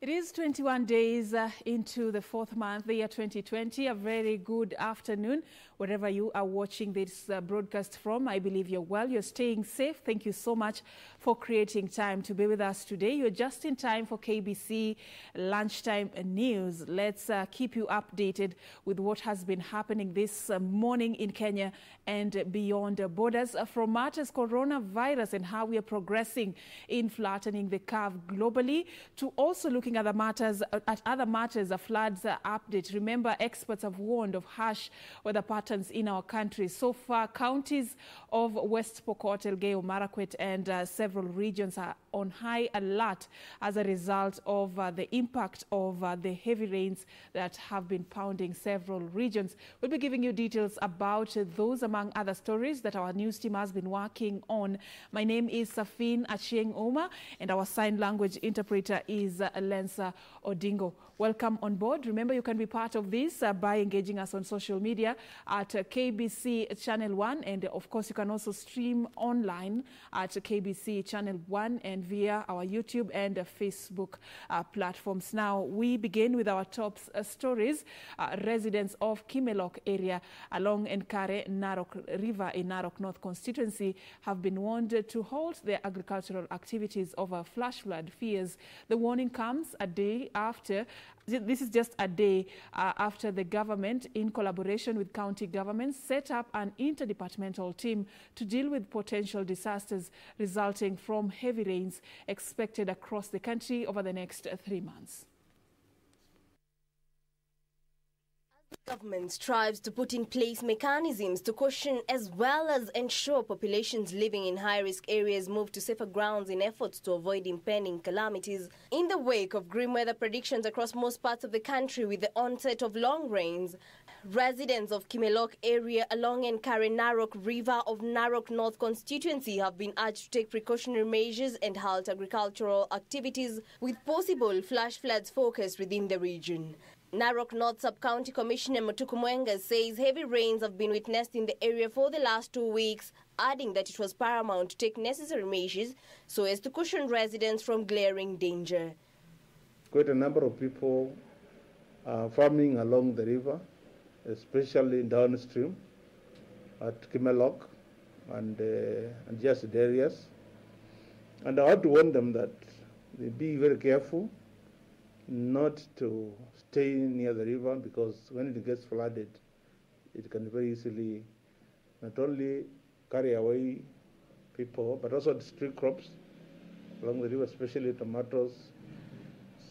It is 21 days uh, into the fourth month, the year 2020. A very good afternoon, wherever you are watching this uh, broadcast from. I believe you're well, you're staying safe. Thank you so much for creating time to be with us today. You're just in time for KBC lunchtime news. Let's uh, keep you updated with what has been happening this uh, morning in Kenya and beyond borders. Uh, from matters coronavirus and how we are progressing in flattening the curve globally to also looking at the matters at other matters, a floods uh, update. Remember, experts have warned of harsh weather patterns in our country. So far, counties of West Pokot, Elgeyo Marakwet, and uh, several regions are on high alert as a result of uh, the impact of uh, the heavy rains that have been pounding several regions. We'll be giving you details about those, among other stories, that our news team has been working on. My name is Serfine Achieng Oma, and our sign language interpreter is uh, Lensa Odingo. Welcome on board. Remember, you can be part of this uh, by engaging us on social media at uh, KBC Channel 1. And of course, you can also stream online at KBC Channel 1 and via our YouTube and uh, Facebook uh, platforms. Now, we begin with our top uh, stories. Residents of Kimelok area along Enkare Narok River in Narok North constituency have been warned to halt their agricultural activities over flash flood fears. The warning comes a day after this is just a day uh, after the government, in collaboration with county governments, set up an interdepartmental team to deal with potential disasters resulting from heavy rains expected across the country over the next three months. Government strives to put in place mechanisms to caution as well as ensure populations living in high-risk areas move to safer grounds in efforts to avoid impending calamities. In the wake of grim weather predictions across most parts of the country with the onset of long rains, residents of Kimelok area along Enkare Narok River of Narok North constituency have been urged to take precautionary measures and halt agricultural activities with possible flash floods focused within the region. Narok North Sub-County Commissioner Mutuku Mwenga says heavy rains have been witnessed in the area for the last two weeks, adding that it was paramount to take necessary measures so as to cushion residents from glaring danger. Quite a number of people are farming along the river, especially downstream at Kimelok and, uh, adjacent areas. And I want to warn them that they be very careful not to stay near the river because when it gets flooded, it can very easily not only carry away people, but also destroy crops along the river, especially tomatoes,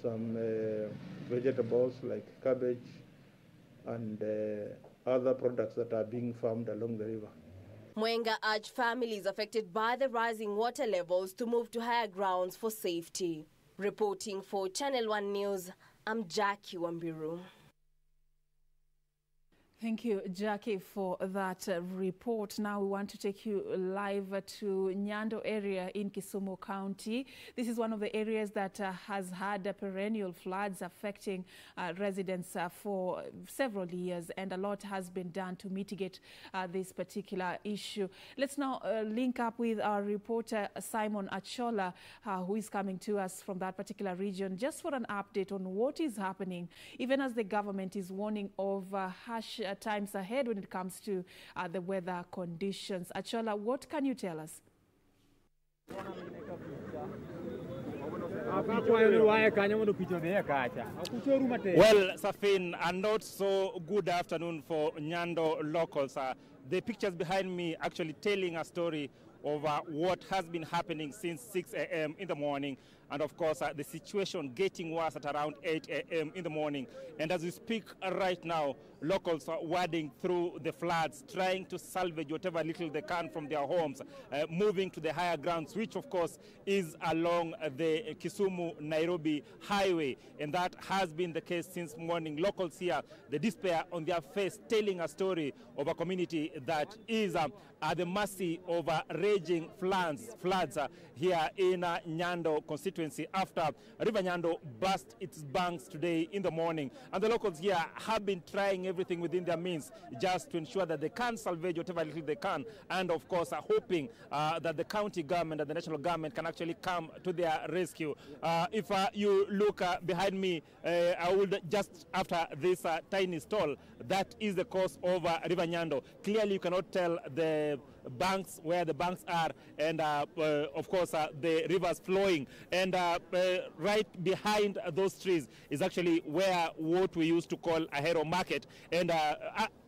some uh, vegetables like cabbage, and uh, other products that are being farmed along the river. Mwenga urged families affected by the rising water levels to move to higher grounds for safety. Reporting for Channel 1 News, I'm Jackie Wambiru. Thank you, Jackie, for that uh, report. Now we want to take you live to Nyando area in Kisumu County. This is one of the areas that uh, has had perennial floods affecting uh, residents uh, for several years, and a lot has been done to mitigate uh, this particular issue. Let's now link up with our reporter Simon Achola, who is coming to us from that particular region, just for an update on what is happening, even as the government is warning of harsh uh, times ahead when it comes to uh, the weather conditions. Achola, what can you tell us? Well, Serfine, a not so good afternoon for Nyando locals. Uh, the pictures behind me actually telling a story of uh, what has been happening since 6 a.m. in the morning. And of course, uh, the situation getting worse at around 8 a.m. in the morning. And as we speak right now, locals are wading through the floods, trying to salvage whatever little they can from their homes, uh, moving to the higher grounds, which of course is along the Kisumu-Nairobi highway. And that has been the case since morning. Locals here, the despair on their face, telling a story of a community that is um, at the mercy of uh, raging floods, floods uh, here in uh, Nyando constituency after River Nyando burst its banks today in the morning. And the locals here have been trying everything within their means just to ensure that they can salvage whatever little they can. And of course, are hoping uh, that the county government and the national government can actually come to their rescue. Uh, if uh, you look uh, behind me, uh, I would just after this uh, tiny stall, that is the course of River Nyando. Clearly, you cannot tell the banks where the banks are, and uh, uh, of course uh, the rivers flowing. And right behind those trees is actually where what we used to call Ahero market, and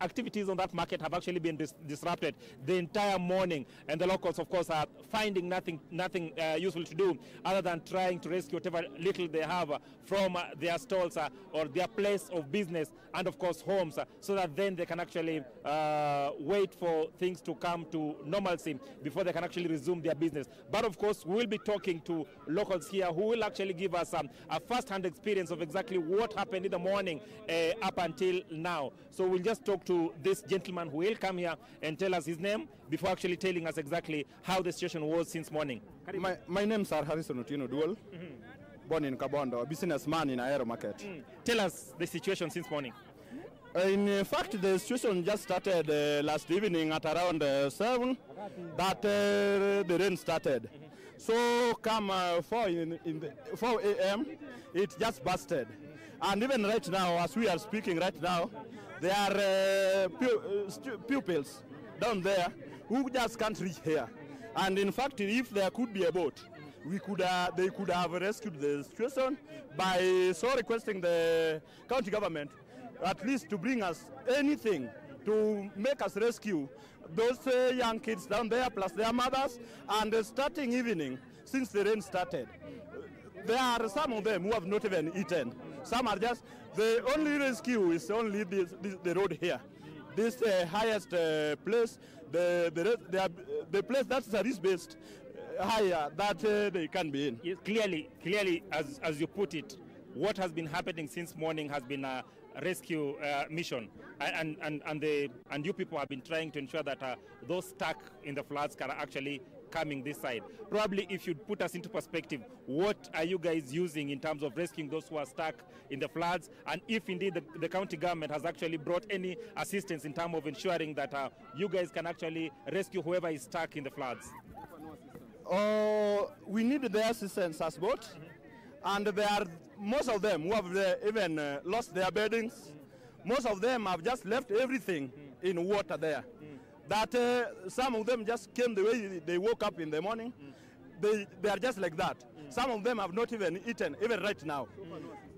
activities on that market have actually been dis- disrupted the entire morning. And the locals, of course, are finding nothing nothing useful to do other than trying to rescue whatever little they have from their stalls or their place of business, and of course homes, so that then they can actually uh, wait for things to come to normalcy before they can actually resume their business. But of course, we will be talking to locals here who will actually give us um, a first-hand experience of exactly what happened in the morning uh, up until now. So we'll just talk to this gentleman who will come here and tell us his name before actually telling us exactly how the situation was since morning. My, my name is Harrison Otieno Dual, born in Kabondo, a businessman in Ahero Market. Tell us the situation since morning. In fact, the situation just started uh, last evening at around uh, 7 that uh, the rain started. So come uh, 4, in, in the, 4 a.m., it just busted. And even right now, as we are speaking right now, there are uh, pu- uh, pupils down there who just can't reach here. And in fact, if there could be a boat, we could uh, they could have rescued the situation by so requesting the county government at least to bring us anything to make us rescue those uh, young kids down there plus their mothers. And uh, starting evening since the rain started there are some of them who have not even eaten. Some are just the only rescue is only this, this, the road here. This uh, highest uh, place the the, the, the place that's risk based higher that uh, they can be in. Yes, clearly, clearly, as, as you put it, what has been happening since morning has been a rescue uh, mission, and and and the and you people have been trying to ensure that uh, those stuck in the floods can actually coming this side. Probably, if you put us into perspective, what are you guys using in terms of rescuing those who are stuck in the floods, and if indeed the, the county government has actually brought any assistance in terms of ensuring that uh, you guys can actually rescue whoever is stuck in the floods. Oh, we need their assistance as boat, and there are most of them who have even uh, lost their beddings. Most of them have just left everything in water there. That uh, some of them just came the way they woke up in the morning. They, they are just like that. Some of them have not even eaten, even right now.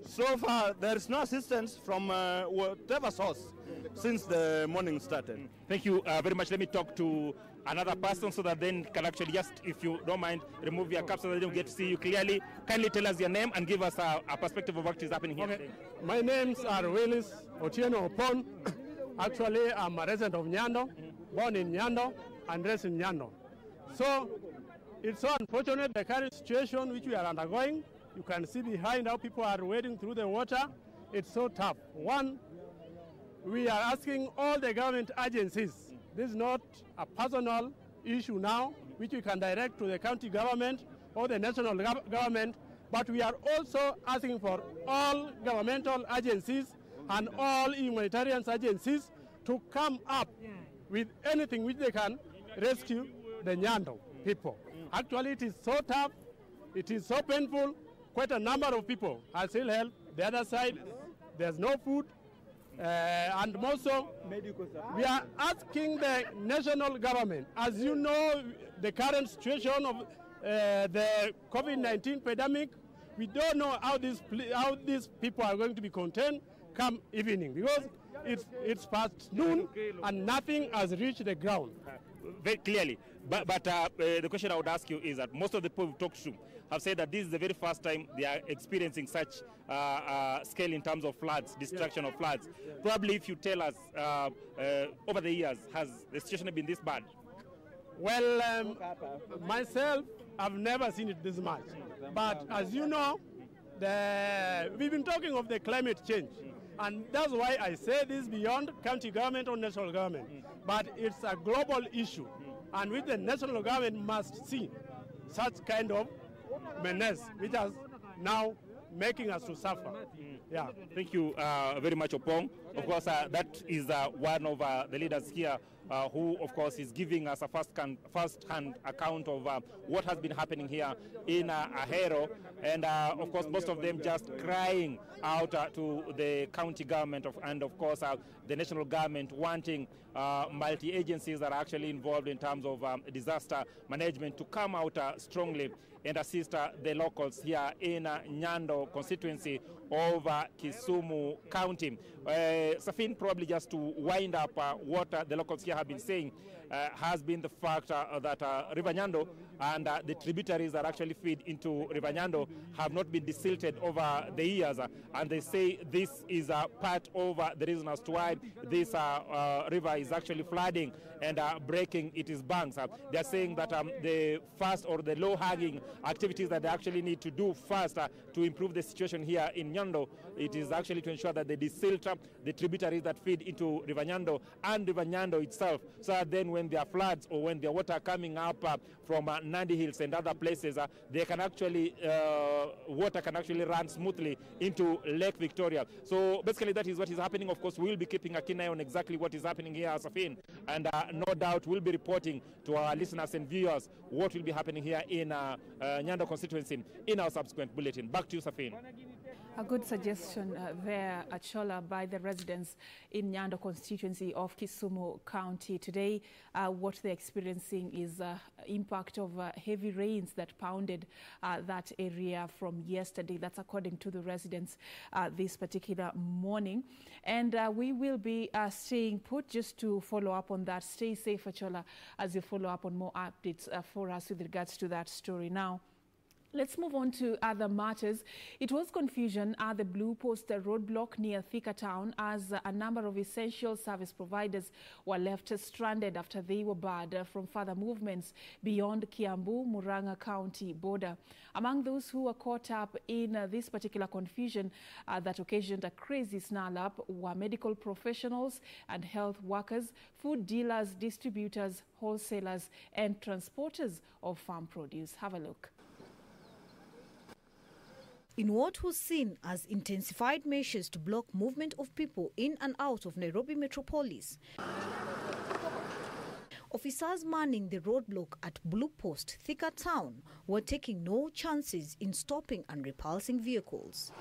So far, there is no assistance from uh, whatever source since the morning started. Thank you uh, very much. Let me talk to another person so that then can actually just, if you don't mind, remove your cap so that they don't get to see you clearly. Kindly tell us your name and give us a, a perspective of what is happening here. Okay. today. My names are Willis Otieno Opon. Actually, I'm a resident of Nyando, born in Nyando and raised in Nyando. So it's so unfortunate the current situation which we are undergoing. You can see behind how people are wading through the water. It's so tough. One, we are asking all the government agencies. This is not a personal issue now, which we can direct to the county government or the national gov- government, but we are also asking for all governmental agencies and all humanitarian agencies to come up with anything which they can rescue the Nyando people. Actually, it is so tough, it is so painful. Quite a number of people are still held. The other side, there's no food, uh, and also, we are asking the national government, as you know, the current situation of uh, the COVID-19 pandemic, we don't know how these, how these people are going to be contained come evening, because it's, it's past noon and nothing has reached the ground. Very clearly. But, but uh, uh, the question I would ask you is that most of the people we've talked to have said that this is the very first time they are experiencing such uh, uh, scale in terms of floods, destruction of floods. Probably if you tell us uh, uh, over the years, has the situation been this bad? Well, um, myself, I've never seen it this much. But as you know, the, we've been talking of the climate change. And that's why I say this beyond county government or national government. But it's a global issue. And which the national government must see such kind of menace, which has now making us to suffer. Yeah. Thank you uh, very much, Opong. Of course, uh, that is uh, one of uh, the leaders here uh, who, of course, is giving us a first-hand first hand account of uh, what has been happening here in uh, Ahero. And, uh, of course, most of them just crying out uh, to the county government of, and, of course, uh, the national government wanting multi-agencies that are actually involved in terms of um, disaster management to come out strongly and assist the locals here in Nyando constituency uh, Kisumu County. Uh, Serfine, probably just to wind up uh, what uh, the locals here have been saying, has been the fact uh, that uh, River Nyando and uh, the tributaries that actually feed into River Nyando have not been desilted over the years. uh, and they say this is uh, part of uh, the reason as to why this uh, uh, river is actually flooding and uh, breaking its banks. Uh, they are saying that um, the first or the low-hanging activities that they actually need to do first uh, to improve the situation here in Nyando, it is actually to ensure that they desilt uh, the tributaries that feed into River Nyando and River Nyando itself, so that then when there are floods or when there water coming up uh, from uh, Nandi Hills and other places, uh, they can actually, uh, water can actually run smoothly into Lake Victoria. So basically that is what is happening. Of course, we'll be keeping a keen eye on exactly what is happening here as and uh, no doubt we'll be reporting to our listeners and viewers what will be happening here in uh, Nyando constituency in our subsequent bulletin. Back to you, Serfine. A good suggestion uh, there, Achola, by the residents in Nyando constituency of Kisumu County. Today, uh, what they're experiencing is uh, impact of uh, heavy rains that pounded uh, that area from yesterday. That's according to the residents uh, this particular morning. And we will be staying put just to follow up on that. Stay safe, Achola, as you follow up on more updates for us with regards to that story now. Let's move on to other matters. It was confusion at the Blue Post roadblock near Thika Town as a number of essential service providers were left stranded after they were barred from further movements beyond Kiambu Muranga County border. Among those who were caught up in uh, this particular confusion uh, that occasioned a crazy snarl up were medical professionals and health workers, food dealers, distributors, wholesalers, and transporters of farm produce. Have a look. In what was seen as intensified measures to block movement of people in and out of Nairobi metropolis, officers manning the roadblock at Blue Post, Thika Town, were taking no chances in stopping and repulsing vehicles.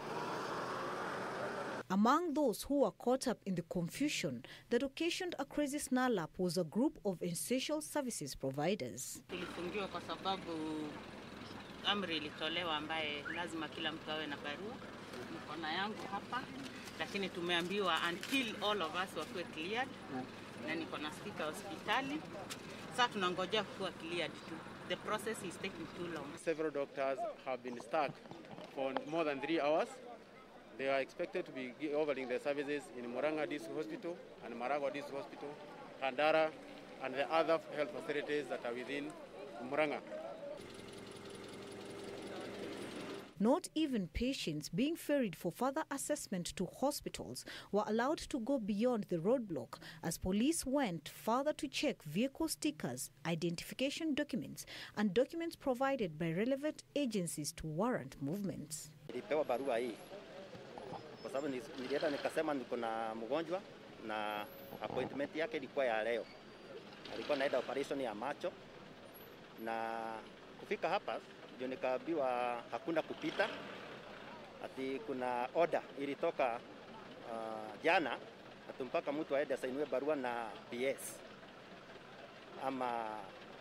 Among those who were caught up in the confusion that occasioned a crazy snarl up was a group of essential services providers. Amri ilitolewa ambaye lazima kila mtu awe na barua. Mkono yangu hapa, lakini tumeambiwa until all of us wakuwe cleared, na niko na spika hospitali. Sasa tunangojea kuwa cleared tu. The process is taking too long. Several doctors have been stuck for more than three hours. They are expected to be offering their services in Moranga District Hospital and Maragwa District Hospital, Kandara, and the other health facilities that are within Muranga. Not even patients being ferried for further assessment to hospitals were allowed to go beyond the roadblock as police went further to check vehicle stickers, identification documents, and documents provided by relevant agencies to warrant movements. Nilipewa barua hii kwa sababu nilienda nikasema niko na mgonjwa na appointment yake ilikuwa ya leo. Alikuwa naenda operation ya macho na kufika hapa ndio nikaambiwa hakuna kupita, ati kuna order ilitoka uh, jana ati mpaka mtu aende asainiwe barua na PS ama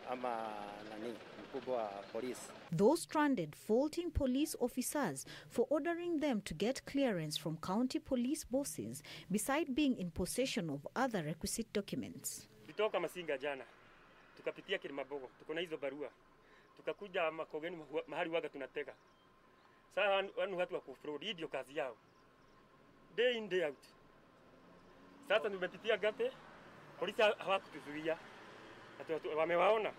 ama nani mkubwa wa polisi. Those stranded faulting police officers for ordering them to get clearance from county police bosses beside being in possession of other requisite documents. Tulitoka Masinga jana tukapitia Kilimabogo, tuko na hizo barua, tukakuja Makogeni mahali waga tunatega. Sasa wanu- watu wa kufraud, ndio kazi yao day in day out. Sasa tumepitia Gate, polisi hawakutuzuia, atu- wamewaona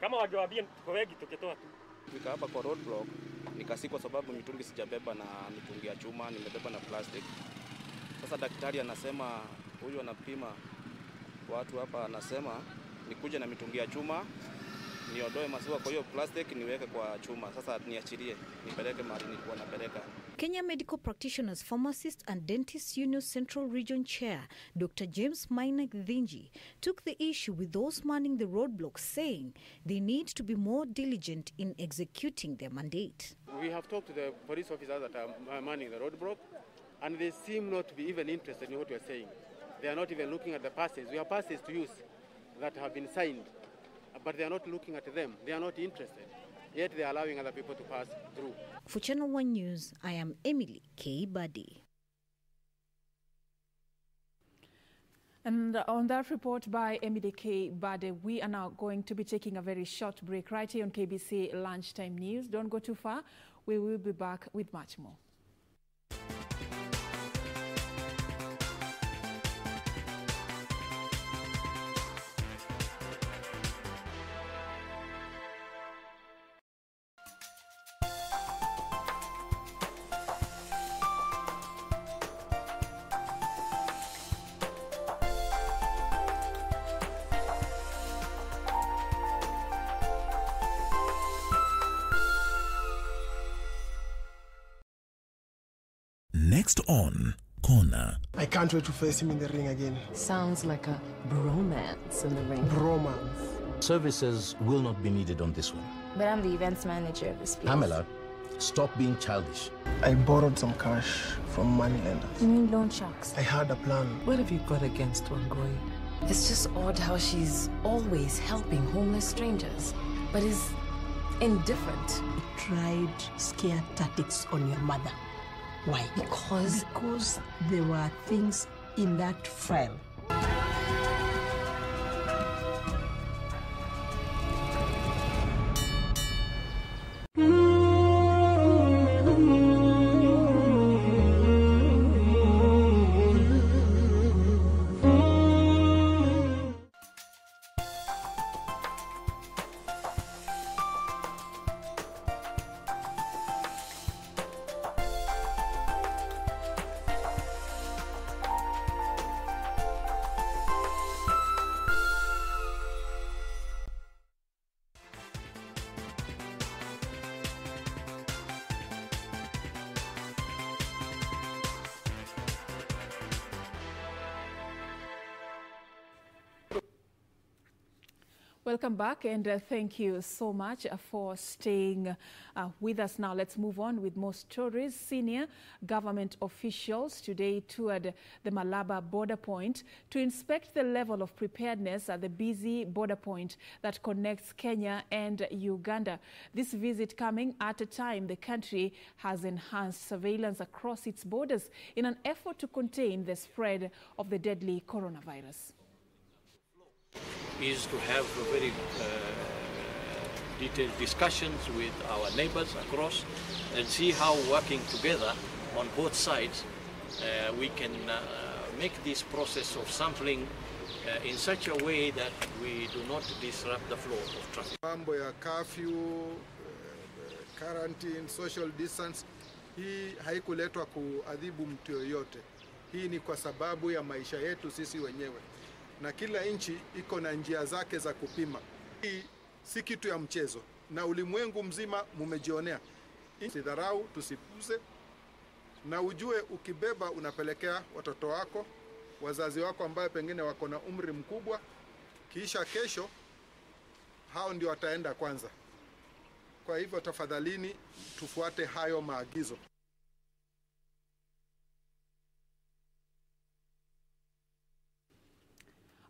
kama wangewaambia tuko wengi tukitoa tu. Fika hapa kwa roadblock nikasi kwa sababu mitungi sijabeba na mitungi ya chuma, nimebeba na plastic. Sasa daktari anasema huyu anapima watu hapa, anasema nikuje na mitungi ya chuma niondoe maziwa kwa hiyo plastic niweke kwa chuma. Sasa niachilie nipeleke mahali nilikuwa napeleka. Kenya Medical Practitioners pharmacist and dentist Union Central Region Chair Dr. James Maina Githinji took the issue with those manning the roadblocks, saying they need to be more diligent in executing their mandate. We have talked to the police officers that are manning the roadblock, and they seem not to be even interested in what we are saying. They are not even looking at the passes. We have passes to use that have been signed, but they are not looking at them. They are not interested. Yet they are allowing other people to pass through. For Channel One News, I am Emily K. Buddy. And on that report by Emily K. Bade, we are now going to be taking a very short break right here on KBC Lunchtime News. Don't go too far. We will be back with much more. Can't wait to face him in the ring again. Sounds like a bromance in the ring. Bromance. Services will not be needed on this one. But I'm the events manager of this place. Pamela, stop being childish. I borrowed some cash from money lenders. You mean loan sharks? I had a plan. What have you got against Wangoi? It's just odd how she's always helping homeless strangers, but is indifferent. You tried scare tactics on your mother. Why? Because because there were things in that file. Welcome back, and uh, thank you so much uh, for staying uh, with us. Now, let's move on with more stories. Senior government officials today toured the Malaba border point to inspect the level of preparedness at the busy border point that connects Kenya and Uganda. This visit coming at a time the country has enhanced surveillance across its borders in an effort to contain the spread of the deadly coronavirus is to have very uh, detailed discussions with our neighbors across and see how working together on both sides uh, we can uh, make this process of sampling uh, in such a way that we do not disrupt the flow of traffic. Mambo ya curfew, quarantine, social distance, hii haikuletwa kuadhibu mtu yoyote. Hii ni kwa sababu ya maisha yetu sisi wenyewe na kila nchi iko na njia zake za kupima. Hii si kitu ya mchezo, na ulimwengu mzima mumejionea. Sidharau, tusipuze, na ujue ukibeba unapelekea watoto wako, wazazi wako ambayo pengine wako na umri mkubwa, kisha kesho hao ndio wataenda kwanza. Kwa hivyo tafadhalini, tufuate hayo maagizo.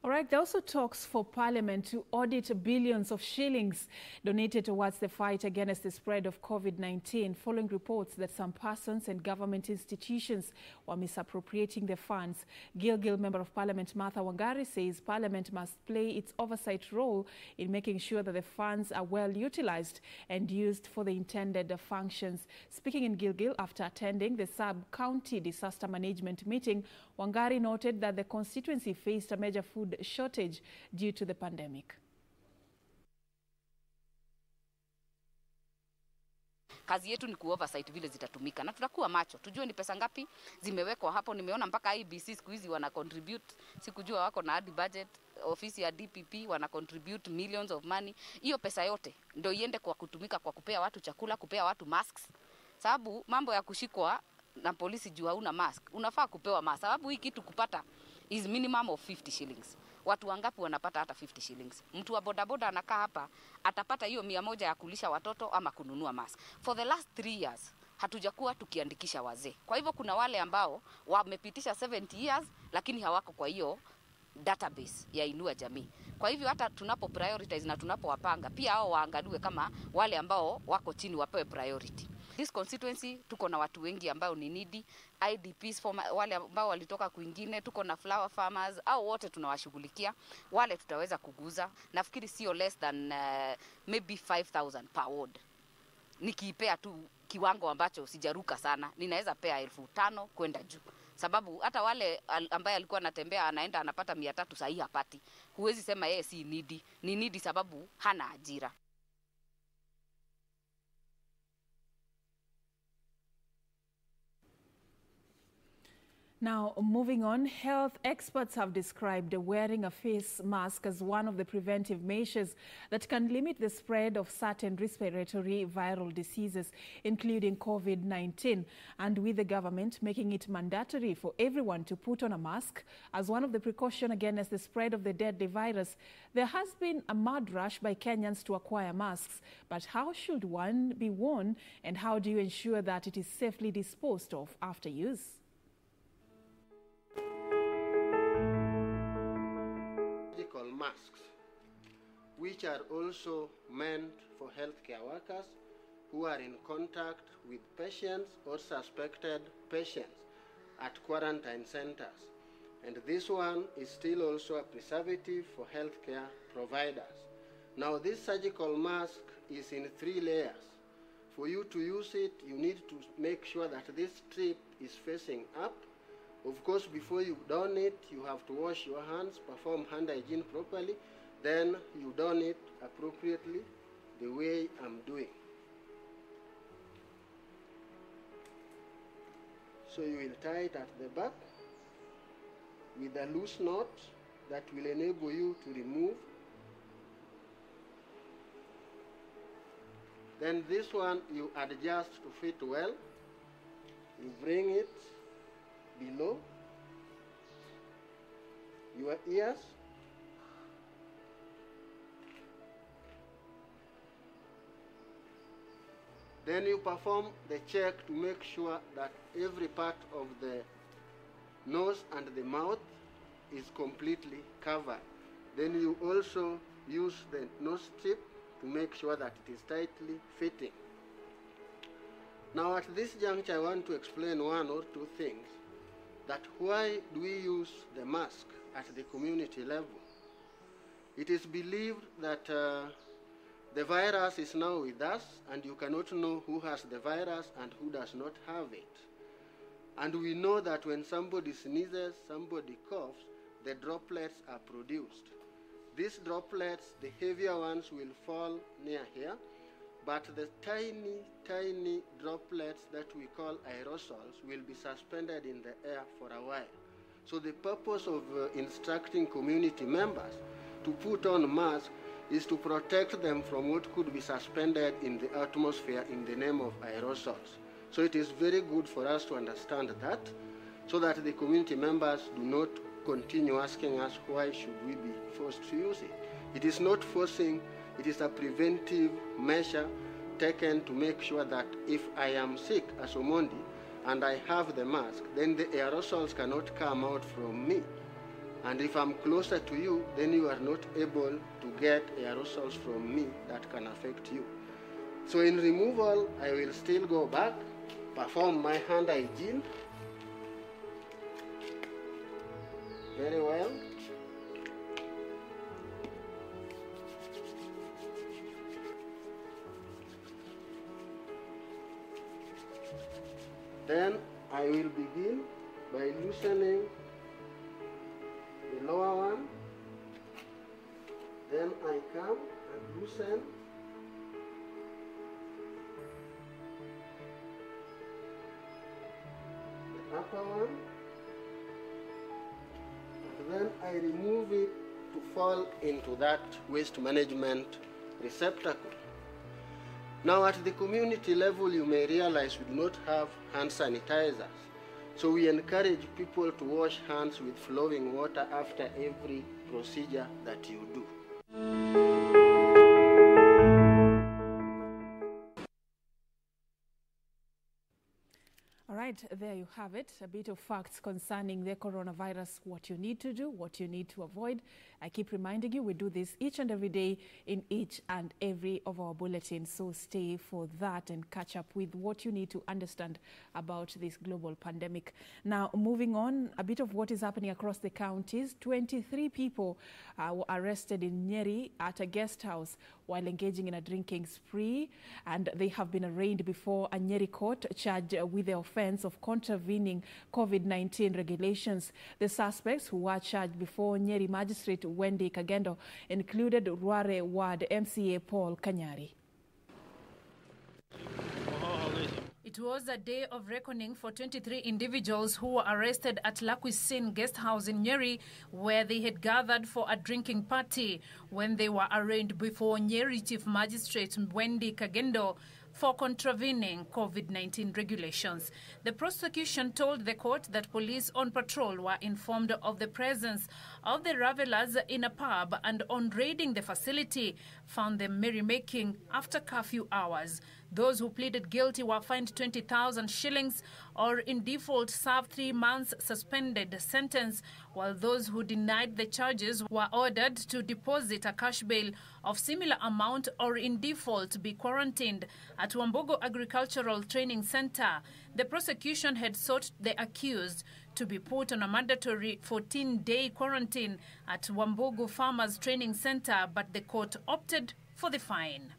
There are also talks for Parliament to audit billions of shillings donated towards the fight against the spread of COVID 19, following reports that some persons and government institutions were misappropriating the funds. Gilgil Member of Parliament Martha Wangari says Parliament must play its oversight role in making sure that the funds are well utilized and used for the intended functions. Speaking in Gilgil after attending the sub county disaster management meeting, Wangari noted that the constituency faced a major food shortage due to the pandemic. Kazi yetu ni kuoversight vile zitatumika na tutakuwa macho, tujue ni pesa ngapi zimewekwa hapo. Nimeona mpaka IBC siku hizi wana contribute, sikujua wako na hadi budget ofisi ya DPP wana contribute millions of money. Hiyo pesa yote ndio iende kwa kutumika kwa kupea watu chakula, kupea watu masks, sababu mambo ya kushikwa na polisi juu hauna mask, unafaa kupewa mask, sababu hii kitu kupata is minimum of 50 shillings. Watu wangapi wanapata hata 50 shillings? Mtu wa bodaboda anakaa hapa atapata hiyo mia moja ya kulisha watoto ama kununua mask. For the last three years hatujakuwa tukiandikisha wazee. Kwa hivyo kuna wale ambao wamepitisha 70 years lakini hawako kwa hiyo database ya Inua Jamii. Kwa hivyo hata tunapo prioritize na tunapowapanga pia hao waangaliwe kama wale ambao wako chini wapewe priority. This constituency tuko na watu wengi ambao ni needy, IDPs for wale ambao walitoka kwingine, tuko na flower farmers au wote tunawashughulikia, wale tutaweza kuguza. Nafikiri sio less than uh, maybe 5000 per ward. Nikiipea tu kiwango ambacho sijaruka sana, ninaweza pea elfu tano kwenda juu sababu hata wale al- ambaye alikuwa anatembea anaenda anapata mia tatu sahii hapati. Huwezi sema yeye si nidi, ni nidi sababu hana ajira. Now, moving on, health experts have described wearing a face mask as one of the preventive measures that can limit the spread of certain respiratory viral diseases, including COVID 19. And with the government making it mandatory for everyone to put on a mask as one of the precaution against the spread of the deadly virus, there has been a mad rush by Kenyans to acquire masks. But how should one be worn, and how do you ensure that it is safely disposed of after use? Masks, which are also meant for healthcare workers who are in contact with patients or suspected patients at quarantine centers. And this one is still also a preservative for healthcare providers. Now, this surgical mask is in three layers. For you to use it, you need to make sure that this strip is facing up of course, before you don it, you have to wash your hands, perform hand hygiene properly, then you don it appropriately the way I'm doing. So you will tie it at the back with a loose knot that will enable you to remove. Then this one you adjust to fit well. You bring it below your ears. Then you perform the check to make sure that every part of the nose and the mouth is completely covered. Then you also use the nose strip to make sure that it is tightly fitting. Now at this juncture I want to explain one or two things that why do we use the mask at the community level? It is believed that uh, the virus is now with us and you cannot know who has the virus and who does not have it. And we know that when somebody sneezes, somebody coughs, the droplets are produced. These droplets, the heavier ones, will fall near here, but the tiny, tiny droplets that we call aerosols will be suspended in the air for a while. So the purpose of uh, instructing community members to put on masks is to protect them from what could be suspended in the atmosphere in the name of aerosols. So it is very good for us to understand that so that the community members do not continue asking us why should we be forced to use it. It is not forcing, it is a preventive measure taken to make sure that if I am sick as Omondi and I have the mask, then the aerosols cannot come out from me. And if I'm closer to you, then you are not able to get aerosols from me that can affect you. So in removal, I will still go back, perform my hand hygiene very well. Then I will begin by loosening the lower one. Then I come and loosen the upper one. Then I remove it to fall into that waste management receptacle. Now, at the community level, you may realize we do not have hand sanitizers. So we encourage people to wash hands with flowing water after every procedure that you do. Right, there you have it. A bit of facts concerning the coronavirus, what you need to do, what you need to avoid. I keep reminding you, we do this each and every day in each and every of our bulletins. So stay for that and catch up with what you need to understand about this global pandemic. Now, moving on, a bit of what is happening across the counties. 23 people uh, were arrested in Nyeri at a guest house while engaging in a drinking spree, and they have been arraigned before a Nyeri court charged with the offense of contravening COVID 19 regulations. The suspects who were charged before Nyeri magistrate Wendy Kagendo included Ruare Ward MCA Paul Kanyari. It was a day of reckoning for 23 individuals who were arrested at Laquisin Guest House in Nyeri, where they had gathered for a drinking party when they were arraigned before Nyeri Chief Magistrate Wendy Kagendo for contravening COVID 19 regulations. The prosecution told the court that police on patrol were informed of the presence of the revelers in a pub and, on raiding the facility, found them merrymaking after curfew hours. Those who pleaded guilty were fined 20,000 shillings or, in default, served three months suspended sentence, while those who denied the charges were ordered to deposit a cash bail of similar amount or, in default, be quarantined at Wambugu Agricultural Training Center. The prosecution had sought the accused to be put on a mandatory 14 day quarantine at Wambugu Farmers Training Center, but the court opted for the fine.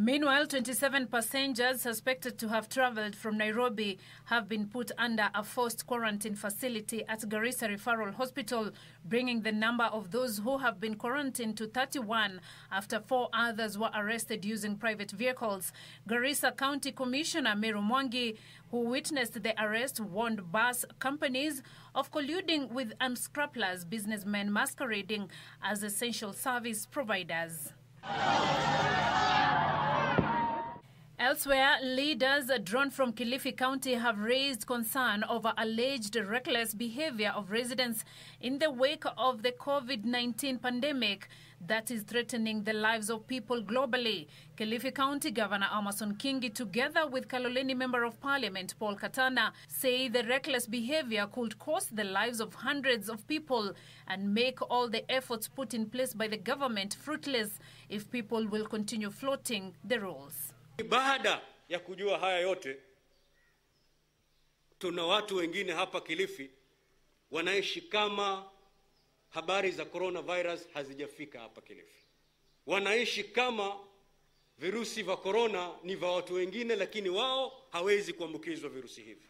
Meanwhile, 27 passengers suspected to have traveled from Nairobi have been put under a forced quarantine facility at Garissa Referral Hospital, bringing the number of those who have been quarantined to 31 after four others were arrested using private vehicles. Garissa County Commissioner Meru Mwangi, who witnessed the arrest, warned bus companies of colluding with unscrupulous businessmen masquerading as essential service providers. Elsewhere, leaders drawn from Kilifi County have raised concern over alleged reckless behavior of residents in the wake of the COVID 19 pandemic that is threatening the lives of people globally. Kilifi County Governor Amason Kingi, together with Kaloleni Member of Parliament Paul Katana, say the reckless behavior could cost the lives of hundreds of people and make all the efforts put in place by the government fruitless if people will continue floating the rules. Baada ya kujua haya yote, tuna watu wengine hapa Kilifi wanaishi kama habari za coronavirus hazijafika hapa Kilifi, wanaishi kama virusi vya corona ni vya watu wengine, lakini wao hawezi kuambukizwa virusi hivi.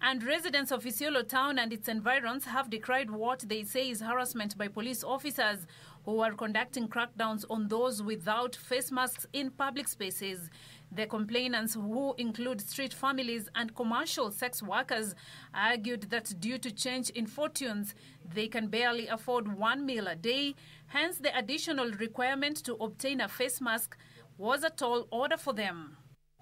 And residents of Isiolo town and its environs have decried what they say is harassment by police officers who are conducting crackdowns on those without face masks in public spaces. The complainants, who include street families and commercial sex workers, argued that due to change in fortunes, they can barely afford one meal a day. Hence, the additional requirement to obtain a face mask was a tall order for them.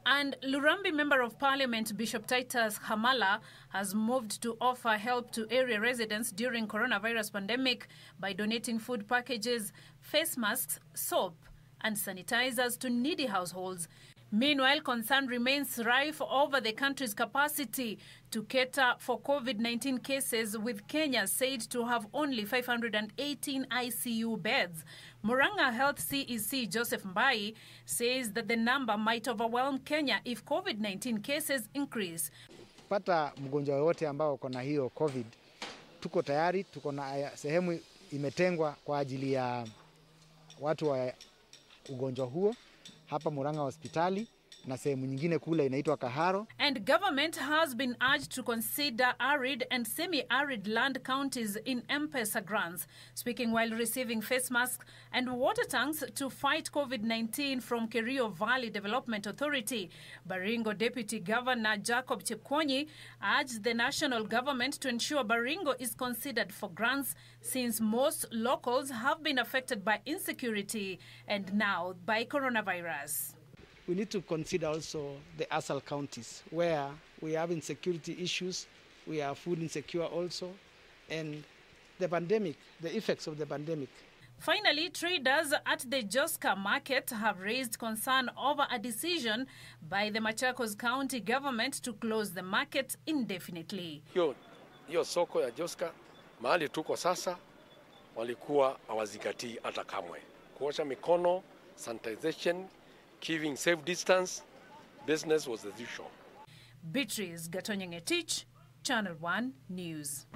And Lurambi Member of Parliament Bishop Titus Khamala has moved to offer help to area residents during coronavirus pandemic by donating food packages, face masks, soap, and sanitizers to needy households. Meanwhile, concern remains rife over the country's capacity to cater for COVID 19 cases, with Kenya said to have only 518 ICU beds. Muranga Health CEC Joseph Mbai says that the number might overwhelm Kenya if COVID 19 cases increase. Pata mgonjwa yoyote ambao kona hiyo COVID, tuko tayari, tuko na sehemu imetengwa kwa ajili ya watu wa ugonjwa huo hapa Murang'a hospitali na sehemu nyingine kule inaitwa Kaharo. And government has been urged to consider arid and semi-arid land counties in M-Pesa grants. Speaking while receiving face masks and water tanks to fight COVID-19 from Kerio Valley Development Authority, Baringo Deputy Governor Jacob Chepkonyi urged the national government to ensure Baringo is considered for grants since most locals have been affected by insecurity and now by coronavirus. We need to consider also the ASAL counties where we have insecurity issues, we are food insecure also, and the pandemic, the effects of the pandemic. Finally, traders at the Joska market have raised concern over a decision by the Machakos County government to close the market indefinitely. Hiyo, hiyo soko ya Joska mahali tuko sasa, walikuwa hawazingatii hata kamwe kuosha mikono, sanitization, keeping safe distance. Business was as usual. Beatrice Gatonyengetich, Channel 1 News.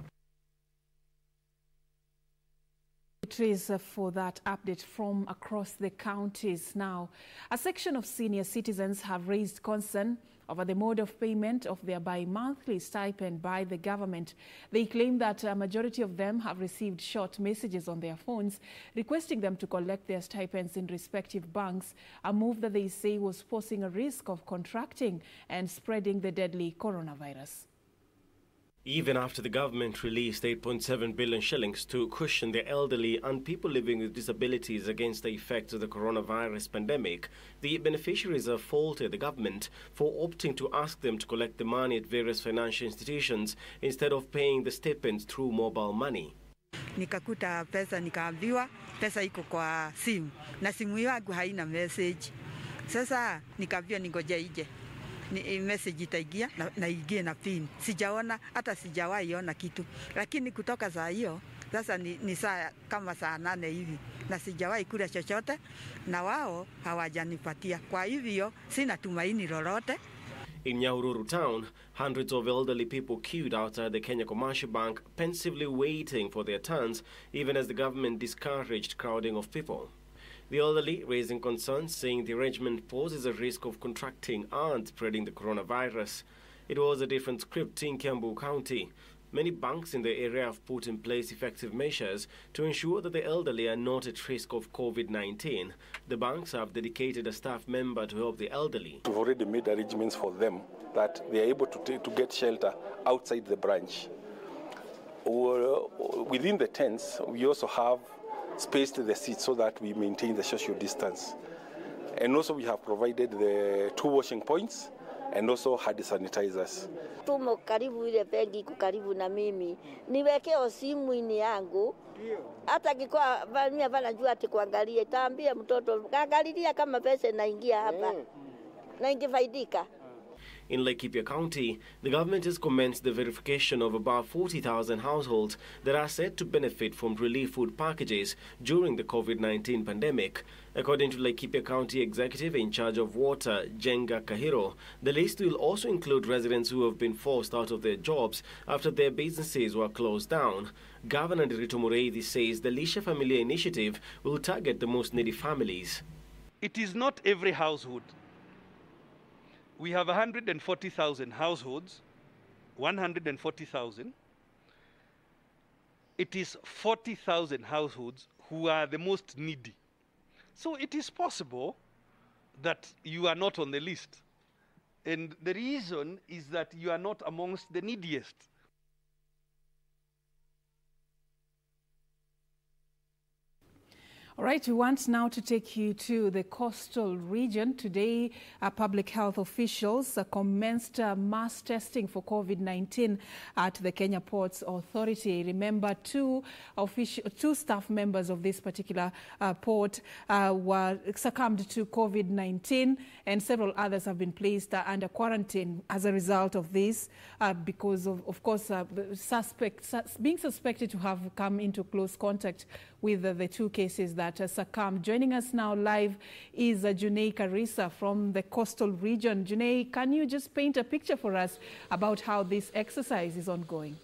Uh, for that update from across the counties. Now, a section of senior citizens have raised concern over the mode of payment of their bi-monthly stipend by the government. They claim that a majority of them have received short messages on their phones requesting them to collect their stipends in respective banks, a move that they say was posing a risk of contracting and spreading the deadly coronavirus. Even after the government released 8.7 billion shillings to cushion the elderly and people living with disabilities against the effects of the coronavirus pandemic, the beneficiaries have faulted the government for opting to ask them to collect the money at various financial institutions instead of paying the stipends through mobile money. nikakuta pesa nikaambiwa pesa iko kwa simu na simu yangu haina message. Sasa nikaambiwa ningoje ije ni message itaingia na, na ingie na pin. Sijaona hata sijawahi ona kitu, lakini kutoka saa hiyo sasa ni, ni saa kama saa nane hivi na sijawahi kula chochote na wao hawajanipatia. Kwa hivyo sina tumaini lolote. In Nyahururu town, hundreds of elderly people queued outside the Kenya Commercial Bank, pensively waiting for their turns, even as the government discouraged crowding of people. The elderly raising concerns, saying the arrangement poses a risk of contracting and spreading the coronavirus. It was a different script in Kiambu County. Many banks in the area have put in place effective measures to ensure that the elderly are not at risk of COVID 19. The banks have dedicated a staff member to help the elderly. We've already made arrangements for them that they are able to, to get shelter outside the branch. Or, uh, within the tents, we also have spaced the seats so that we maintain the social distance. And also, we have provided the two washing points and also hand sanitizers. tumo karibu ile benki iko karibu na mimi, niwekeo simu yangu hata kikuwa vamia vanajua ati kuangalia, taambia mtoto kaangalilia kama pesa inaingia hapa na ingifaidika. In Laikipia County, the government has commenced the verification of about 40,000 households that are set to benefit from relief food packages during the COVID 19 pandemic. According to Laikipia County Executive in charge of water, Jenga Kahiro, the list will also include residents who have been forced out of their jobs after their businesses were closed down. Governor Ndiritu Muriithi says the Lisha Familia initiative will target the most needy families. It is not every household. We have 140,000 households, 140,000. It is 40,000 households who are the most needy. So it is possible that you are not on the list. And the reason is that you are not amongst the neediest. All right, we want now to take you to the coastal region. Today, uh, public health officials uh, commenced uh, mass testing for COVID 19 at the Kenya Ports Authority. Remember, two, official, two staff members of this particular uh, port uh, were succumbed to COVID 19, and several others have been placed uh, under quarantine as a result of this, because of, of course, suspect, sus- being suspected to have come into close contact with the two cases that uh, succumbed. Joining us now live is uh, Junei Karisa from the coastal region. Junei, can you just paint a picture for us about how this exercise is ongoing?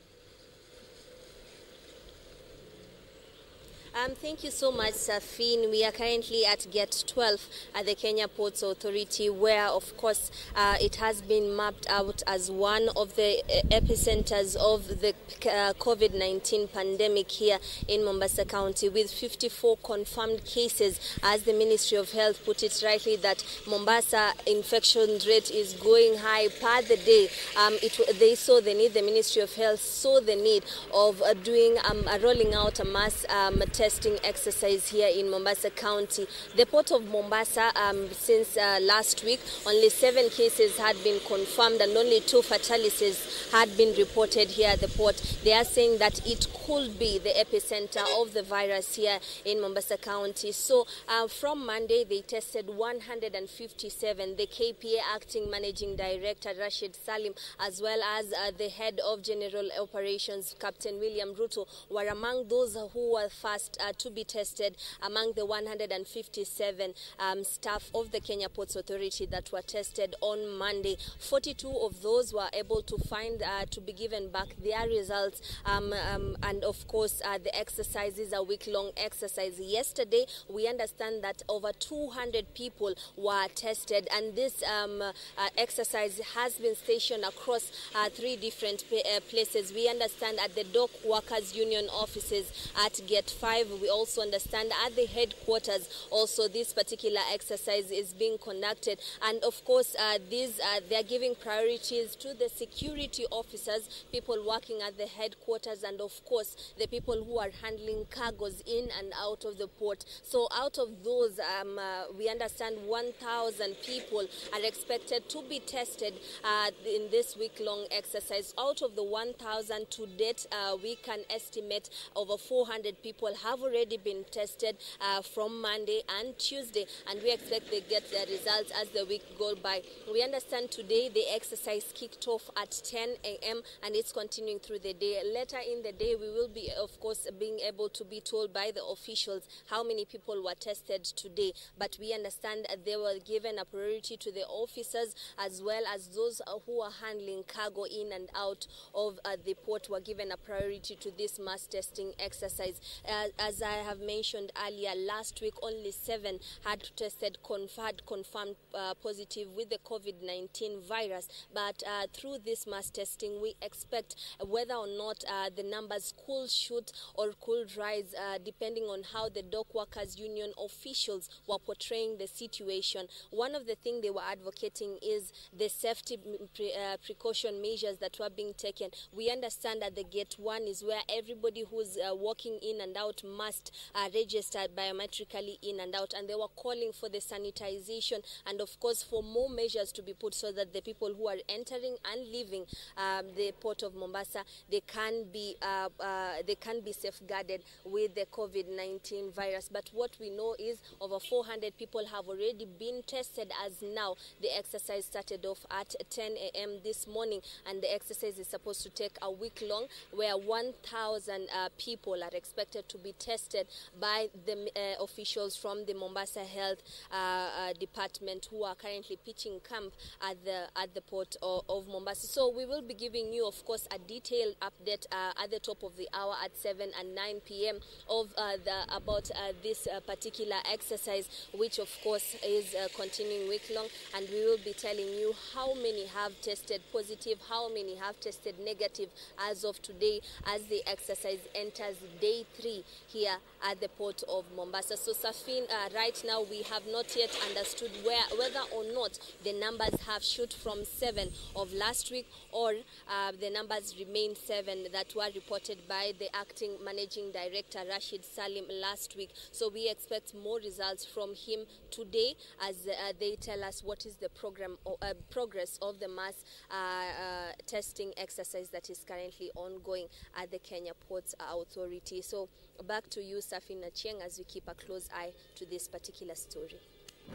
Um, thank you so much, Serfine. We are currently at Gate 12 at the Kenya Ports Authority, where, of course, uh, it has been mapped out as one of the uh, epicenters of the uh, COVID 19 pandemic here in Mombasa County, with 54 confirmed cases. As the Ministry of Health put it rightly, that Mombasa infection rate is going high per the day. Um, it, they saw the need, the Ministry of Health saw the need of uh, doing um, rolling out a mass um, testing exercise here in Mombasa County. The port of Mombasa, um, since uh, last week, only seven cases had been confirmed and only two fatalities had been reported here at the port. They are saying that it could be the epicenter of the virus here in Mombasa County. So uh, from Monday, they tested 157. The KPA acting managing director, Rashid Salim, as well as uh, the head of general operations, Captain William Ruto, were among those who were first uh, to be tested among the 157 um, staff of the Kenya Ports Authority that were tested on Monday. 42 of those were able to find uh, to be given back their results, um, um, and of course, uh, the exercise is a week-long exercise. Yesterday, we understand that over 200 people were tested, and this um, uh, exercise has been stationed across uh, three different uh, places. We understand at the Dock Workers Union offices at Gate 5. We also understand at the headquarters also this particular exercise is being conducted. And of course, uh, these uh, they're giving priorities to the security officers, people working at the headquarters, and of course, the people who are handling cargoes in and out of the port. So out of those, um, uh, we understand 1,000 people are expected to be tested uh, in this week-long exercise. Out of the 1,000 to date, uh, we can estimate over 400 people have already been tested uh, from Monday and Tuesday, and we expect they get their results as the week goes by. We understand today the exercise kicked off at 10 a.m. and it's continuing through the day. Later in the day, we will be, of course, being able to be told by the officials how many people were tested today. But we understand they were given a priority to the officers as well as those uh, who are handling cargo in and out of uh, the port were given a priority to this mass testing exercise. Uh, as I have mentioned earlier, last week only seven had tested confirmed, confirmed uh, positive with the COVID 19 virus. But uh, through this mass testing, we expect whether or not uh, the numbers could shoot or could rise uh, depending on how the dock workers union officials were portraying the situation. One of the things they were advocating is the safety pre, uh, precaution measures that were being taken. We understand that the gate one is where everybody who's uh, walking in and out must uh, register biometrically in and out, and they were calling for the sanitization and, of course, for more measures to be put so that the people who are entering and leaving um, the port of Mombasa they can be uh, uh, they can be safeguarded with the COVID-19 virus. But what we know is over 400 people have already been tested as now. The exercise started off at 10 a.m. this morning, and the exercise is supposed to take a week long, where 1,000 uh, people are expected to be tested by the uh, officials from the Mombasa Health uh, uh, Department who are currently pitching camp at the at the port of, of Mombasa. So we will be giving you, of course, a detailed update uh, at the top of the hour at 7 and 9 p.m. of uh, the about this particular exercise, which of course is continuing week long, and we will be telling you how many have tested positive, how many have tested negative as of today, as the exercise enters day three here at the port of Mombasa. So, Serfine, uh, right now we have not yet understood where whether or not the numbers have shoot from seven of last week or uh, the numbers remain seven that were reported by the acting managing director Rashid Salim last week. So we expect more results from him today as uh, they tell us what is the program uh, progress of the mass uh, uh, testing exercise that is currently ongoing at the Kenya Ports Authority. So back to you, Serfine Achieng, as we keep a close eye to this particular story.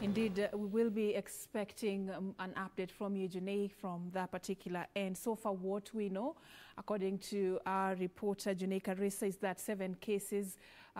Indeed, uh, we will be expecting um, an update from you, Janae, from that particular end. So far, what we know, according to our reporter, Janae Karisa, is that seven cases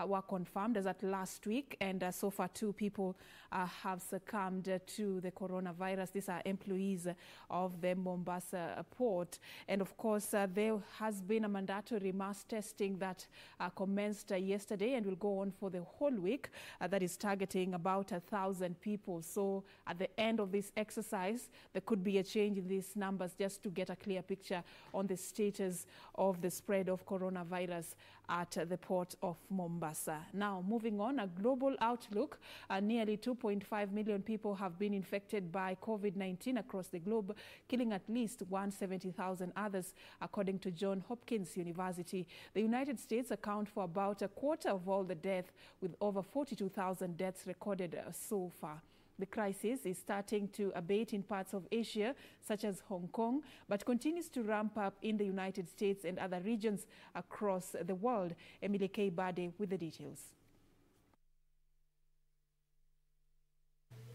were confirmed as at last week, and uh, so far two people uh, have succumbed uh, to the coronavirus. These are employees of the Mombasa port, and of course uh, there has been a mandatory mass testing that uh, commenced uh, yesterday and will go on for the whole week. Uh, that is targeting about a thousand people. So at the end of this exercise, there could be a change in these numbers just to get a clear picture on the status of the spread of coronavirus at the port of Mombasa. Now, moving on, a global outlook. Uh, nearly 2.5 million people have been infected by COVID 19 across the globe, killing at least 170,000 others, according to John Hopkins University. The United States account for about a quarter of all the deaths, with over 42,000 deaths recorded uh, so far. The crisis is starting to abate in parts of Asia, such as Hong Kong, but continues to ramp up in the United States and other regions across the world. Emily K. Bade with the details.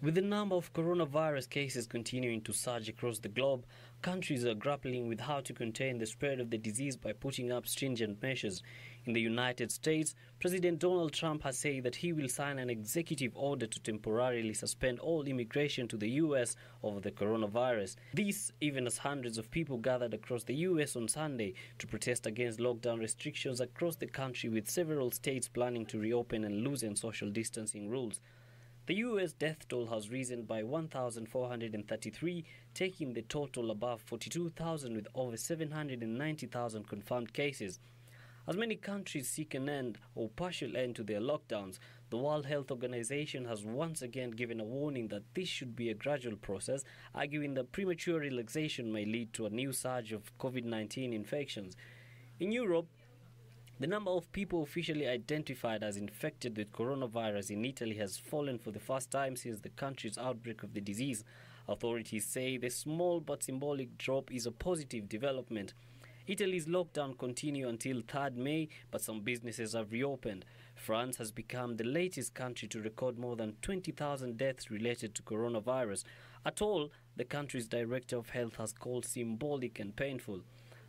With the number of coronavirus cases continuing to surge across the globe, countries are grappling with how to contain the spread of the disease by putting up stringent measures. In the United States, President Donald Trump has said that he will sign an executive order to temporarily suspend all immigration to the U.S. over the coronavirus. This, even as hundreds of people gathered across the U.S. on Sunday to protest against lockdown restrictions across the country, with several states planning to reopen and loosen social distancing rules. The US death toll has risen by 1,433, taking the total above 42,000 with over 790,000 confirmed cases. As many countries seek an end or partial end to their lockdowns, the World Health Organization has once again given a warning that this should be a gradual process, arguing that premature relaxation may lead to a new surge of COVID 19 infections. In Europe, the number of people officially identified as infected with coronavirus in Italy has fallen for the first time since the country's outbreak of the disease. Authorities say the small but symbolic drop is a positive development. Italy's lockdown continued until 3rd May, but some businesses have reopened. France has become the latest country to record more than 20,000 deaths related to coronavirus. At all, the country's director of health has called symbolic and painful.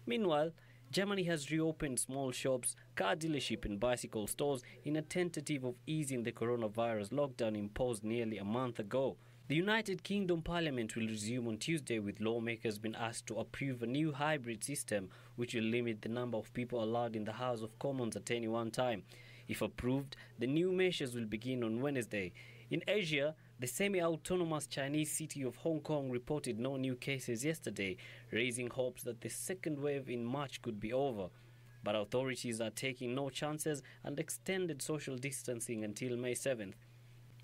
Meanwhile, Germany has reopened small shops, car dealership and bicycle stores in a tentative of easing the coronavirus lockdown imposed nearly a month ago. The United Kingdom Parliament will resume on Tuesday with lawmakers being asked to approve a new hybrid system which will limit the number of people allowed in the House of Commons at any one time. If approved, the new measures will begin on Wednesday. In Asia, the semi autonomous Chinese city of Hong Kong reported no new cases yesterday, raising hopes that the second wave in March could be over. But authorities are taking no chances and extended social distancing until May 7th.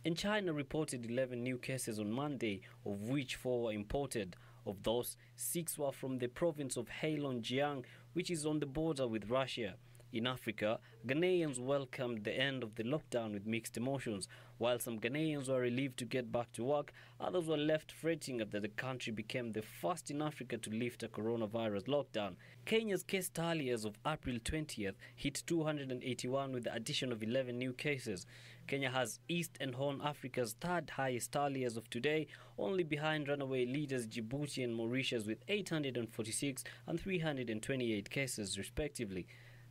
And China reported 11 new cases on Monday, of which four were imported. Of those, six were from the province of Heilongjiang, which is on the border with Russia. In Africa, Ghanaians welcomed the end of the lockdown with mixed emotions. While some Ghanaians were relieved to get back to work, others were left fretting that the country became the first in Africa to lift a coronavirus lockdown. Kenya's case tally as of April 20th hit 281 with the addition of 11 new cases. Kenya has East and Horn Africa's third highest tally as of today, only behind runaway leaders Djibouti and Mauritius with 846 and 328 cases, respectively.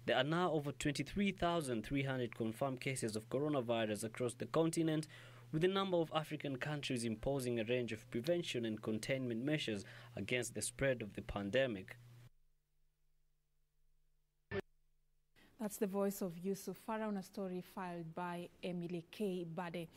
There are now over 23,300 confirmed cases of coronavirus across the continent, with a number of African countries imposing a range of prevention and containment measures against the spread of the pandemic. That's the voice of Yusuf Farah on a story filed by Emily K. Bade.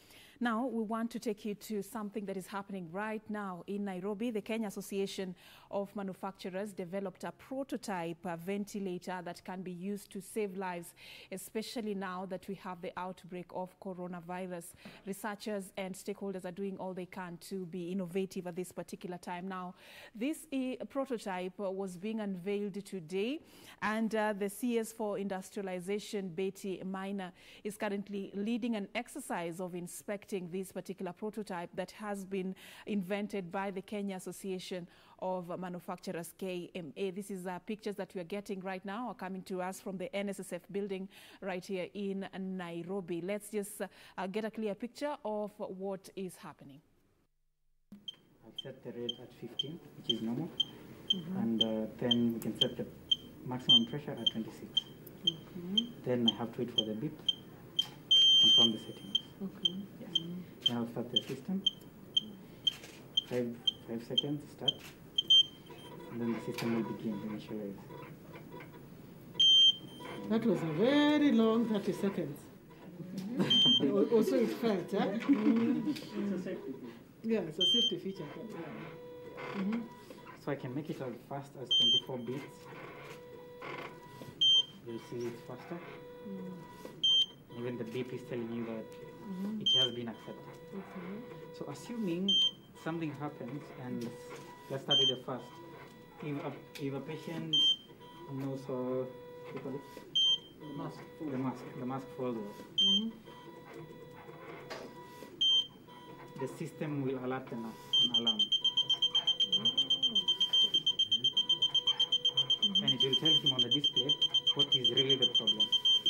Now, we want to take you to something that is happening right now in Nairobi. The Kenya Association of Manufacturers developed a prototype a ventilator that can be used to save lives, especially now that we have the outbreak of coronavirus. Researchers and stakeholders are doing all they can to be innovative at this particular time. Now, this uh, prototype was being unveiled today, and uh, the CS for Industrialization, Betty Maina, is currently leading an exercise of inspecting this particular prototype that has been invented by the Kenya Association of Manufacturers, KMA. This is uh, pictures that we are getting right now are coming to us from the NSSF building right here in Nairobi. Let's just uh, get a clear picture of what is happening. I've set the rate at 15, which is normal, mm-hmm. and uh, then we can set the maximum pressure at 26. Mm-hmm. Then I have to wait for the beep confirm the settings. Okay. Yes. Then I'll start the system. Five five seconds start, and then the system will begin initialize. That was a very long 30 seconds. Also, it felt, huh? It's a safety feature. Yeah, it's a safety feature. but yeah. Mhm. So I can make it as fast as 24 bits. You'll see it's faster. Even the beep is telling you that Mhm. it has been accepted. Okay. So assuming something happens, and let's start with the first. If a, if a patient knows or what call it? The mask. The mask, the mask falls off. Mhm. The system will alert the nurse, an alarm. And it will tell him on the display what is really the problem.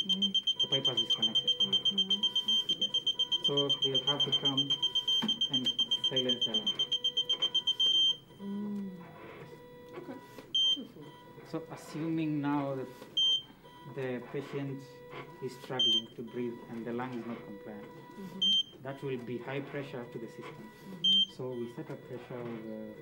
Mhm. The pipe is disconnected. Mhm. So they'll have to come and silence the alarm. Mm. Okay. So assuming now that the patient is struggling to breathe and the lung is not compliant, Mhm. that will be high pressure to the system. Mhm. So we set a pressure of uh,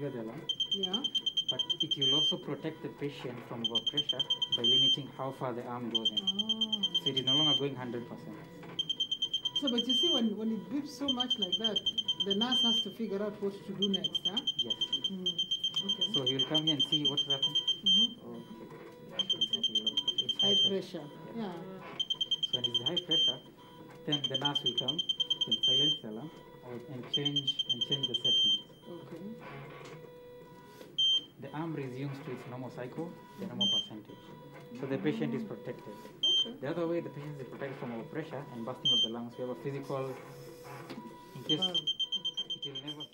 That will trigger the alarm. Yeah. But it will also protect the patient from overpressure by limiting how far the arm goes in. Oh. So it is no longer going 100%. So, but you see, when, when it beeps so much like that, the nurse has to figure out what to do next, huh? Yes. Mm. Okay. So he will come here and see what happened. Mhm. It's High pressure. Yeah. So when it's high pressure, then the nurse will come, can silence the alarm, and change and change the settings. Its normal cycle, the normal percentage. So the patient is protected. Okay. The other way the patient is protected from overpressure and busting of the lungs, we have a physical, in case Wow. it will never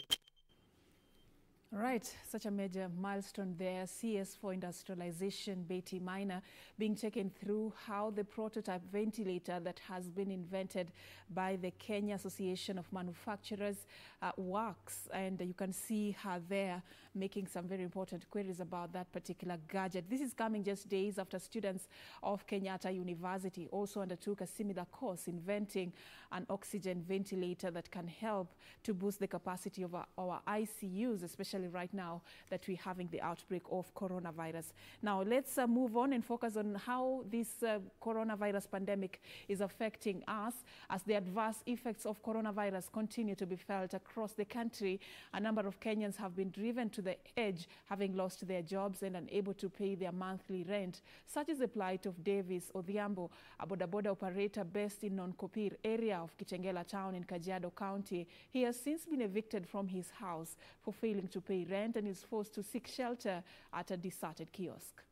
Right, such a major milestone there. CS for industrialization, Betty Maina, being taken through how the prototype ventilator that has been invented by the Kenya Association of Manufacturers uh, works. And you can see her there making some very important queries about that particular gadget. This is coming just days after students of Kenyatta University also undertook a similar course inventing an oxygen ventilator that can help to boost the capacity of our, our ICUs, especially right now that we're having the outbreak of coronavirus. Now, let's uh, move on and focus on how this uh, coronavirus pandemic is affecting us as the adverse effects of coronavirus continue to be felt across the country. A number of Kenyans have been driven to the edge, having lost their jobs and unable to pay their monthly rent. Such is the plight of Davis Odhiambo, a boda boda operator based in Noonkopir area of Kitengela town in Kajiado County. He has since been evicted from his house for failing to pay rent and is forced to seek shelter at a deserted kiosk.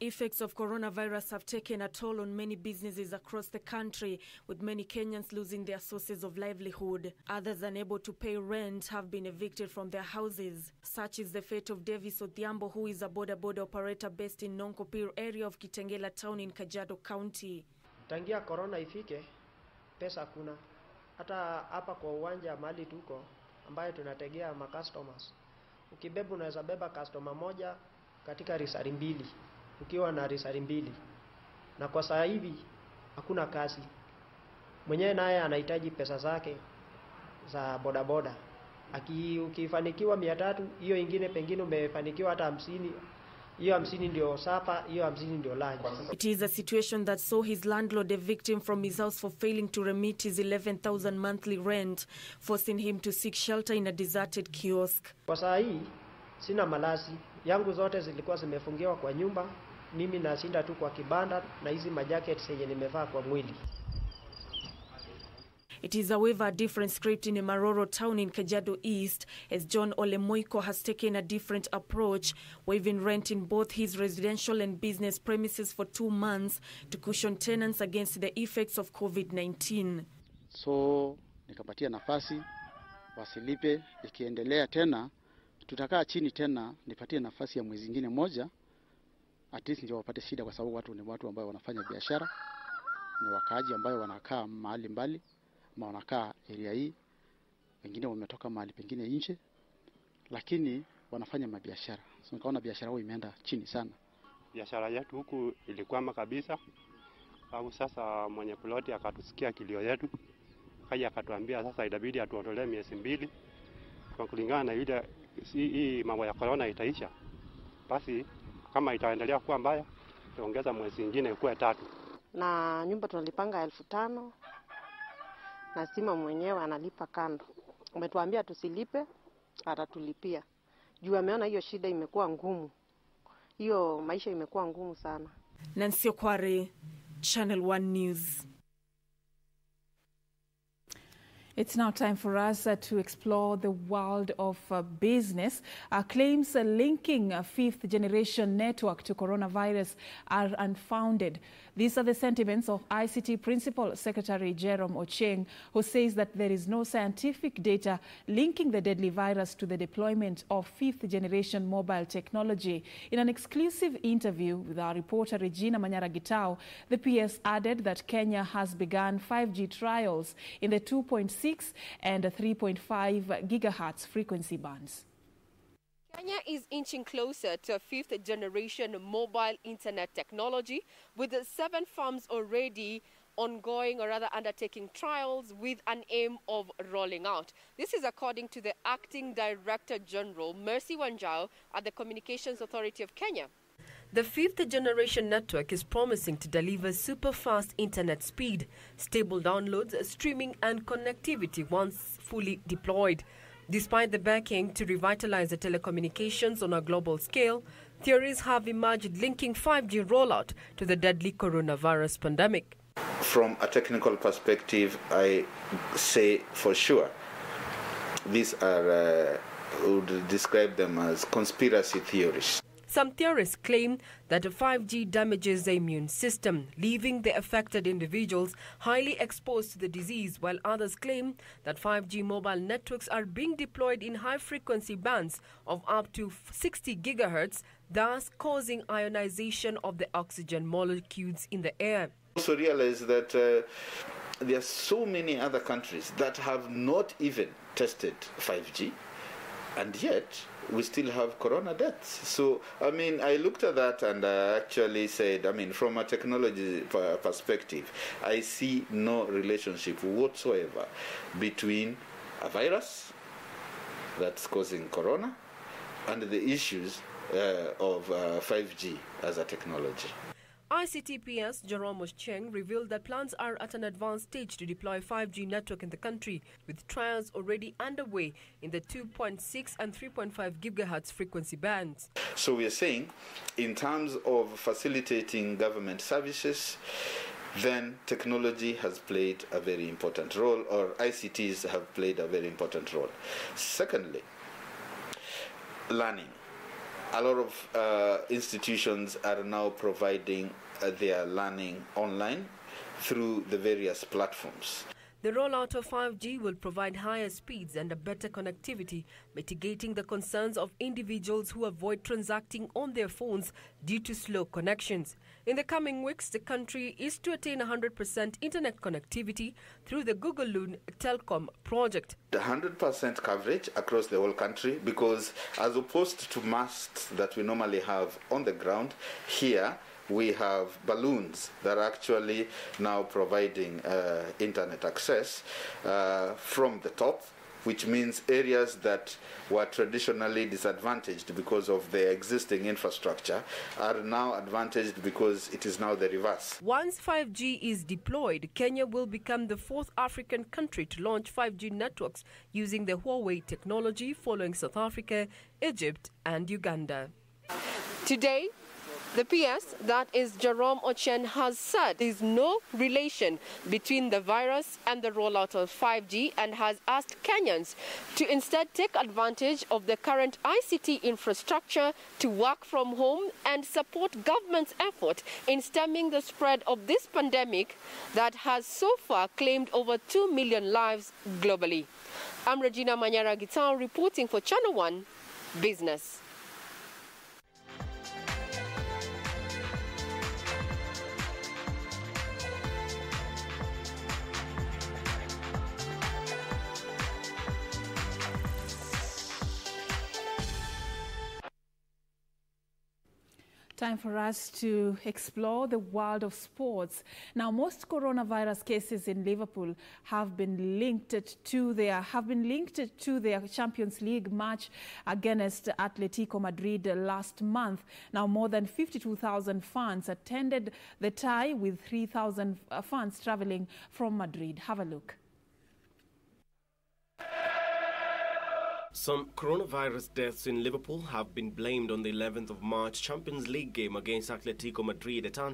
Effects of coronavirus have taken a toll on many businesses across the country, with many Kenyans losing their sources of livelihood. Others unable to pay rent have been evicted from their houses. Such is the fate of Davis Odhiambo, who is a border border operator based in Nonkopir area of Kitengela town in kajado County. Tangia corona ifike, pesa kuna. Hata hapa kwa uwanja mali tuko, ambayo tunategea ma customers, ukibeba unaweza beba customer moja katika risari mbili, ukiwa na risari mbili, na kwa saa hivi hakuna kazi. Mwenyewe naye anahitaji pesa zake za bodaboda. Aki, ukifanikiwa mia tatu, hiyo ingine pengine umefanikiwa hata hamsini, hiyo hamsini ndio sapa, hiyo hamsini ndio lunch. It is a situation that saw his landlord evict him from his house for failing to remit his 11,000 monthly rent, forcing him to seek shelter in a deserted kiosk. Kwa saa hii sina malazi yangu, zote zilikuwa zimefungiwa kwa nyumba. Mimi nashinda tu kwa kibanda na hizi majackets yenye nimevaa kwa mwili. It is however a different script in Maroro town in Kajiado East as John Olemoiko has taken a different approach, waiving rent in both his residential and business premises for two months to cushion tenants against the effects of COVID-19. so nikapatia nafasi wasilipe. Ikiendelea tena, tutakaa chini tena, nipatie nafasi ya mwezi ingine moja, at least ndio wapate shida, kwa sababu watu ni watu ambao wanafanya biashara, ni wakaaji ambayo wanakaa mahali mbali ama wanakaa area hii, wengine wametoka mahali pengine nje, lakini wanafanya mabiashara. So nikaona biashara huo imeenda chini sana. biashara yetu huku ilikwama kabisa, sababu sasa mwenye ploti akatusikia kilio yetu, kaja akatuambia sasa itabidi atuondolee miezi mbili kwa kulingana na ile si- hii mambo ya korona itaisha, basi kama itaendelea kuwa mbaya tuongeza mwezi ingine ikuwe tatu. na nyumba tunalipanga elfu tano na stima mwenyewe analipa kando. Umetuambia tusilipe, atatulipia juu ameona hiyo shida imekuwa ngumu, hiyo maisha imekuwa ngumu sana. Nancy Okware, Channel One News. It's now time for us uh, to explore the world of uh, business. Uh, claims uh, linking a fifth generation network to coronavirus are unfounded. These are the sentiments of ICT Principal Secretary Jerome Ochieng, who says that there is no scientific data linking the deadly virus to the deployment of fifth generation mobile technology. In an exclusive interview with our reporter Regina Manyara Gitao, the PS added that Kenya has begun 5G trials in the 2.6 and 3.5 gigahertz frequency bands. Kenya is inching closer to a fifth generation mobile internet technology with seven firms already ongoing or rather undertaking trials with an aim of rolling out. This is according to the acting director general Mercy Wanjau at the Communications Authority of Kenya. The fifth generation network is promising to deliver super fast internet speed, stable downloads, streaming, and connectivity once fully deployed. Despite the backing to revitalize the telecommunications on a global scale, theories have emerged linking 5G rollout to the deadly coronavirus pandemic. From a technical perspective, I say for sure these are, uh, would describe them as conspiracy theories. Some theorists claim that 5G damages the immune system, leaving the affected individuals highly exposed to the disease, while others claim that 5G mobile networks are being deployed in high frequency bands of up to 60 gigahertz, thus causing ionization of the oxygen molecules in the air. Also realize that uh, there are so many other countries that have not even tested 5G, and yet we still have corona deaths. So, I mean, I looked at that and I actually said, I mean, from a technology perspective, I see no relationship whatsoever between a virus that's causing corona and the issues uh, of uh, 5G as a technology. ICTPS Jerome Cheng revealed that plans are at an advanced stage to deploy 5G network in the country, with trials already underway in the 2.6 and 3.5 gigahertz frequency bands. So we are saying, in terms of facilitating government services, then technology has played a very important role, or ICTs have played a very important role. Secondly, learning. A lot of uh, institutions are now providing uh, their learning online through the various platforms. The rollout of 5G will provide higher speeds and a better connectivity, mitigating the concerns of individuals who avoid transacting on their phones due to slow connections. In the coming weeks, the country is to attain 100% internet connectivity through the Google Loon Telkom project. The 100% coverage across the whole country because as opposed to masts that we normally have on the ground, here we have balloons that are actually now providing uh, internet access uh, from the top which means areas that were traditionally disadvantaged because of the existing infrastructure are now advantaged because it is now the reverse. Once 5G is deployed, Kenya will become the fourth African country to launch 5G networks using the Huawei technology, following South Africa, Egypt, and Uganda. Today, the PS, that is Jerome Ochieng, has said there is no relation between the virus and the rollout of 5G and has asked Kenyans to instead take advantage of the current ICT infrastructure to work from home and support government's effort in stemming the spread of this pandemic that has so far claimed over 2 million lives globally. I'm Regina Manyara Gital reporting for Channel 1 Business. Time for us to explore the world of sports. Now, most coronavirus cases in Liverpool have been linked to their have been linked to their Champions League match against Atletico Madrid last month. Now, more than 52,000 fans attended the tie, with 3,000 uh, fans traveling from Madrid. Have a look. Some coronavirus deaths in Liverpool have been blamed on the 11th of March Champions League game against Atletico Madrid at Anfield.